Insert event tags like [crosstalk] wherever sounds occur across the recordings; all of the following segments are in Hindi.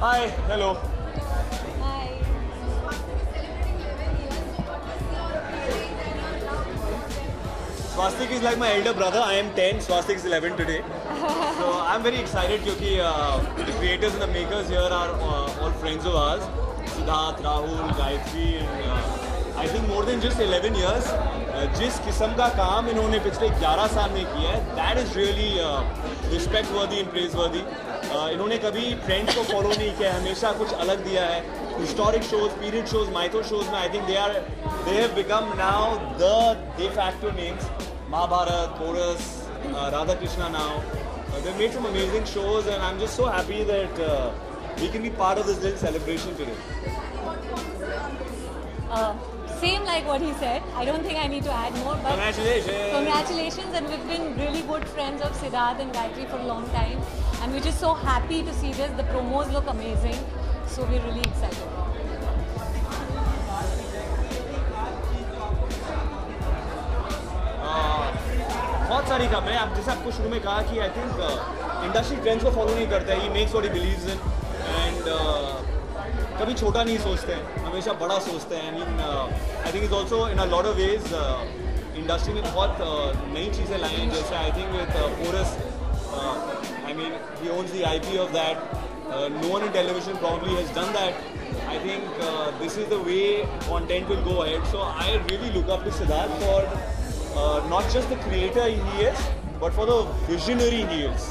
Hi, hello. Swastik is like my elder brother. I am 10, Swastik is 11 today. so I'm very excited because uh, the creators and the makers here are uh, all friends of ours. Siddharth, Rahul, Gayatri, and uh, I think more than just 11 years. Uh, जिस किस्म का काम इन्होंने पिछले 11 साल में किया है that is really respect worthy and praise worthy इन्होंने कभी ट्रेंड्स को फॉलो नहीं किया हमेशा कुछ अलग दिया है historic shows period shows mytho shows में I think they are they have become now the de facto names uh, Radha Krishna now. Uh, they've made some amazing shows, and I'm just so happy that uh, we can be part of this little celebration today. Uh, same like what he said. I don't think I need to add more, but Congratulations! congratulations. And we've been really good friends of Siddharth and Gayatri for a long time. And we're just so happy to see this. The promos look amazing. So we're really excited. बहुत सारी खबरें आप जैसे आपको शुरू में कहा कि आई थिंक इंडस्ट्री ट्रेंड्स को फॉलो नहीं करता है makes what he believes in and कभी छोटा नहीं सोचते हैं हमेशा बड़ा सोचते हैं I mean I think is also in a lot of ways industry में बहुत uh, नई चीज़ें लाई हैं जैसे I think with chorus Uh, I mean, he owns the IP of that. Uh, no one in television probably has done that. I think uh, this is the way content will go ahead. So I really look up to Siddharth for not just the creator he is, but for the visionary he is.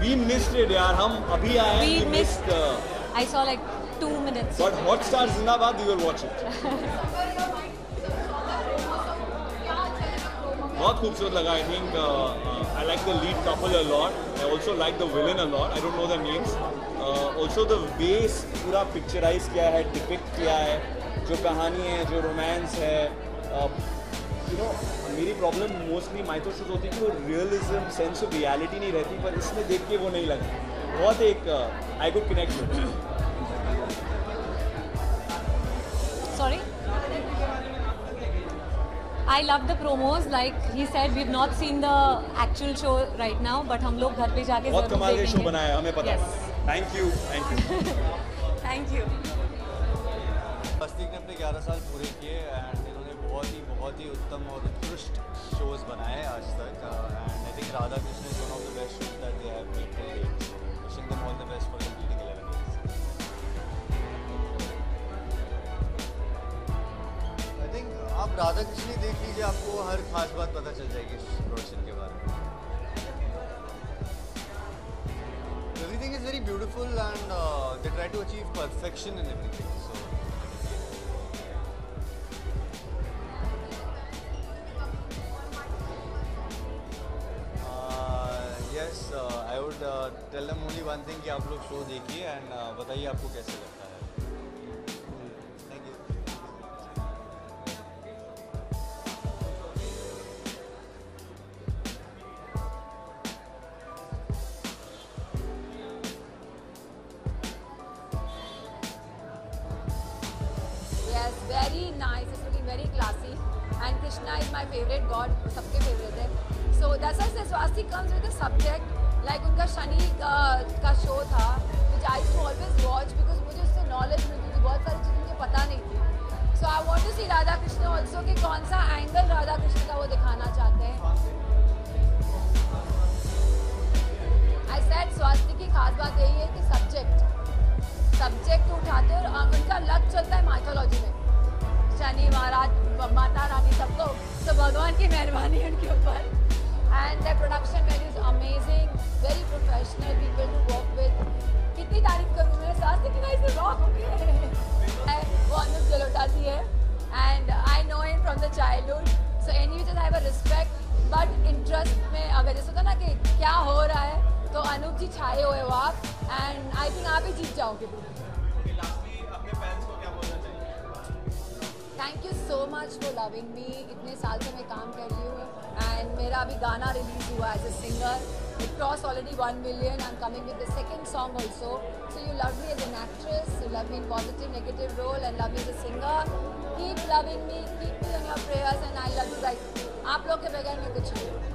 We missed it, yaar. Hum abhi aaye. We, we missed. missed uh, I saw like two minutes. But Hotstar Zindabad, you will watch it. [laughs] बहुत खूबसूरत लगा I think I like the lead couple a lot I also like the villain a lot I don't know the names also the base पूरा पिक्चराइज किया है डिपिक्ट किया है, जो कहानी है, जो रोमांस है यू नो मेरी प्रॉब्लम मोस्टली माइथो शोज़ होती है कि वो रियलिज्म सेंस ऑफ़ रियलिटी नहीं रहती, पर इसमें देख के वो नहीं लगा बहुत एक I could connect with I love the promos. Like he said, we've not seen the actual show right now, but हम लोग घर पे जाके बहुत कमाल के शो. बनाया हमें पता Yes. है thank you thank you Thank you. बस्तिक ने अपने 11 साल पूरे किए एंड इन्होंने बहुत ही बहुत ही उत्तम और उत्कृष्ट शोज़ बनाए आज तक and I think Radha Krishna is one of the best shows that they have made wishing them all the best for completing 11 Radha Krishna देख लीजिए, आपको हर खास बात पता चल जाएगी इस प्रोडक्शन के बारे में। Everything is very beautiful and they try to achieve perfection in everything so yes I would tell them only one thing कि आप लोग शो देखिए एंड uh, बताइए आपको कैसे लगता है। Very classy and Krishna is my favourite god सबके फेवरेट है. सो दस स्वास्थ्य कम्स विद सब्जेक्ट लाइक उनका शनि का का शो था which I too always watch because मुझे उससे नॉलेज मिलती थी, बहुत सारी चीज़ें मुझे पता नहीं थी. So I want to see Radha Krishna also कि कौन सा एंगल राधा कृष्ण का वो दिखाना चाहते हैं. आई सेट स्वास्थ्य की खास बात यही है कि सब्जेक्ट सब्जेक्ट उठाते हैं और उनका लक चलता है माइथोलॉजी में. शनि महाराज, माता रानी सब लोग तो भगवान की मेहरबानी है उनके ऊपर। And the production very is amazing very professional people to work with कितनी तारीफ़ करूँ मेरे साथ लेकिन ऐसे रॉक हो गए वो अनुज जलोटा जी है। And I know in from the childhood so any which I respect but interest में अगर जैसे होता ना कि क्या हो रहा है तो अनूप जी छाए हुए हो आप। एंड आई थिंक आप ही जीत जाओगे। Thank you so much for loving me इतने साल से मैं काम कर रही हूँ एंड मेरा अभी गाना रिलीज़ हुआ as a singer it cross already one million I am coming with the second song also so you love me as an actress you love me in positive negative role and love as a singer keep loving me keep me on your prayers and I love you like आप लोग के बगैर मैं कुछ नहीं